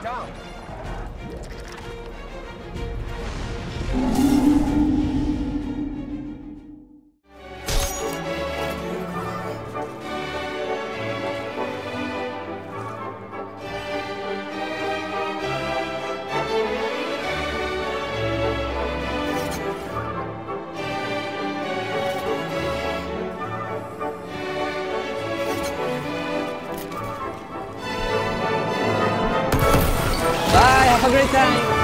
party Have a great time.